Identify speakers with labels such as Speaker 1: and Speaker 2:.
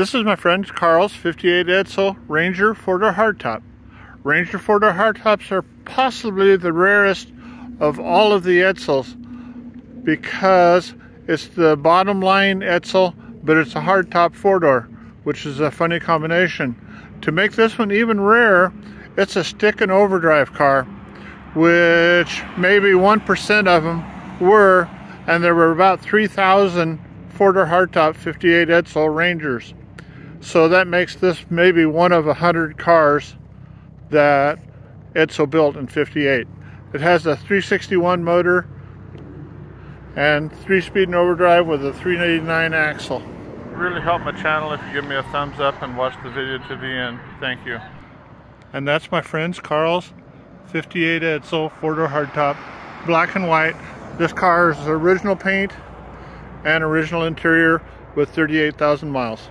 Speaker 1: This is my friend Carl's 58 Edsel Ranger four-door hardtop. Ranger four-door hardtops are possibly the rarest of all of the Edsels because it's the bottom line Edsel, but it's a hardtop four-door, which is a funny combination. To make this one even rarer, it's a stick and overdrive car, which maybe 1% of them were, and there were about 3,000 four-door hardtop 58 Edsel Rangers. So that makes this maybe one of a hundred cars that Edsel built in 58. It has a 361 motor and three-speed and overdrive with a 389 axle. Really help my channel if you give me a thumbs up and watch the video to the end. Thank you. And that's my friend's Carl's 58 Edsel four-door hardtop, black and white. This car is original paint and original interior with 38,000 miles.